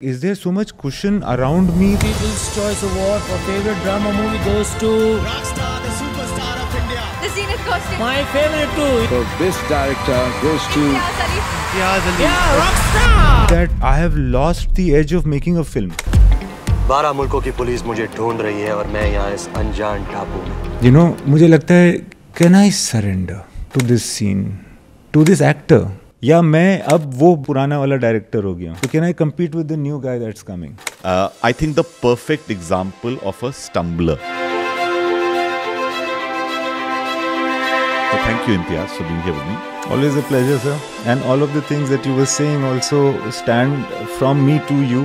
Is there so much cushion around me? People's Choice Award for favorite drama movie goes to Rockstar, the superstar of India. The zenith costume. my favorite too. So this director goes to Imtiaz Ali. Yeah, Rockstar. That I have lost the edge of making a film. बारह मुल्कों की police मुझे ढूंढ रही है और मैं यहाँ इस अनजान टापू में You know, मुझे लगता है can I surrender to this scene to this actor या मैं अब वो पुराना वाला डायरेक्टर हो गया हूँ can I compete with the new guy that's coming I think the perfect example of a stumbler thank you, Imtiaz, for being here with me. Always a pleasure, sir. And all of the things that you were saying also stand from me to you.